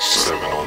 Seven